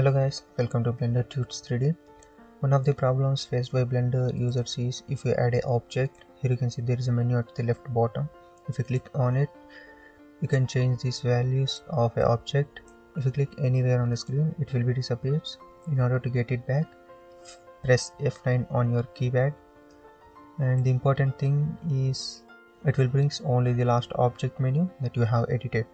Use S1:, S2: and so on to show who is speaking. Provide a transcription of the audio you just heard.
S1: Hello guys, welcome to Blender Tuts 3D. One of the problems faced by Blender users is if you add an object, here you can see there is a menu at the left bottom. If you click on it, you can change these values of an object. If you click anywhere on the screen, it will be disappears. In order to get it back, press F9 on your keypad. And the important thing is it will brings only the last object menu that you have edited